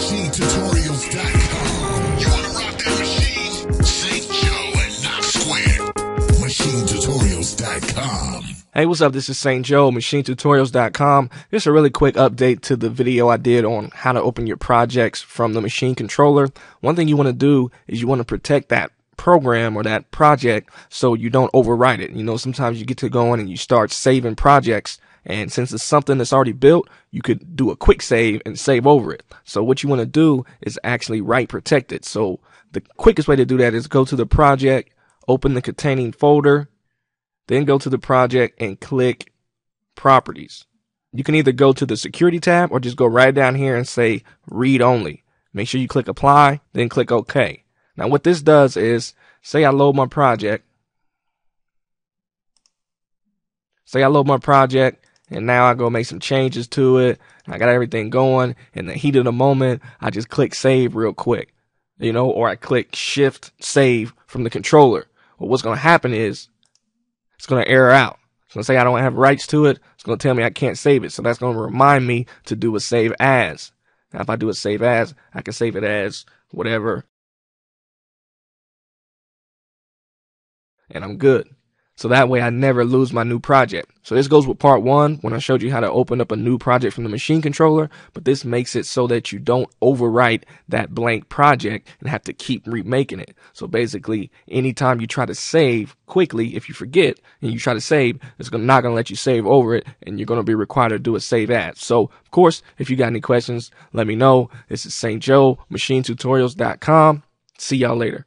MaschineTutorials.com. You wanna rock that machine? St. Joe and Knox Square. MaschineTutorials.com. Hey, what's up? This is St. Joe, MaschineTutorials.com. Just a really quick update to the video I did on how to open your projects from the Maschine controller. One thing you want to do is you want to protect that program or that project so you don't overwrite it. You know, sometimes you get to going and you start saving projects and since it's something that's already built, you could do a quick save and save over it. So what you want to do is actually write protect it. So the quickest way to do that is go to the project, open the containing folder, then go to the project and click properties. You can either go to the security tab or just go right down here and say read only. Make sure you click apply, then click OK. Now what this does is say I load my project. Say I load my project and now I go make some changes to it. I got everything going. In the heat of the moment, I just click save real quick, you know, or I click shift save from the controller. Well, what's going to happen is it's going to error out. It's going to say I don't have rights to it. It's going to tell me I can't save it. So that's going to remind me to do a save as. Now, if I do a save as, I can save it as whatever. And I'm good. So that way I never lose my new project. So this goes with part one when I showed you how to open up a new project from the Maschine controller, but this makes it so that you don't overwrite that blank project and have to keep remaking it. So basically, anytime you try to save quickly, if you forget and you try to save, it's not going to let you save over it and you're going to be required to do a save as. So of course, if you got any questions, let me know. This is St. Joe, maschinetutorials.com. See y'all later.